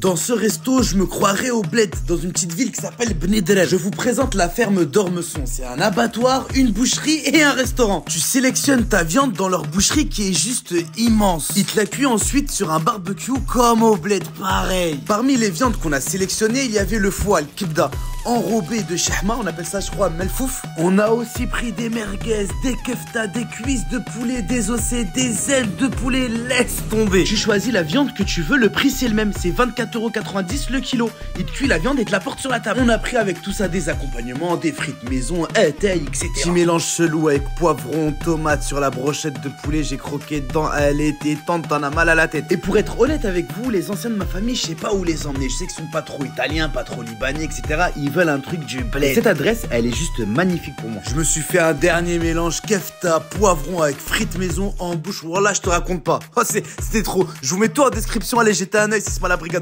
Dans ce resto, je me croirais au bled, dans une petite ville qui s'appelle Bnedrel. Je vous présente la ferme d'Ormesson. C'est un abattoir, une boucherie et un restaurant. Tu sélectionnes ta viande dans leur boucherie qui est juste immense. Ils te la cuisent ensuite sur un barbecue comme au bled, pareil. Parmi les viandes qu'on a sélectionnées, il y avait le foie, le kibda, enrobé de shahma, on appelle ça je crois melfouf. On a aussi pris des merguez, des kefta, des cuisses de poulet, des ossets, des ailes de poulet, laisse tomber. Tu choisis la viande que tu veux, le prix c'est le même, c'est 24,90€ le kilo. Il te cuit la viande et te la porte sur la table. On a pris avec tout ça des accompagnements, des frites maison, etc. Petit mélange chelou avec poivron, tomate sur la brochette de poulet, j'ai croqué dedans, elle était tente, t'en as mal à la tête. Et pour être honnête avec vous, les anciens de ma famille, je sais pas où les emmener. Je sais qu'ils sont pas trop italiens, pas trop libanais, etc. Ils veulent un truc du bled. Cette adresse, elle est juste magnifique pour moi. Je me suis fait un dernier mélange kefta, poivron avec frites maison en bouche. Voilà, je te raconte pas. Oh, c'est- c'était trop. Je vous mets tout en description. Allez, j'étais un œil, c'est pas la brigade.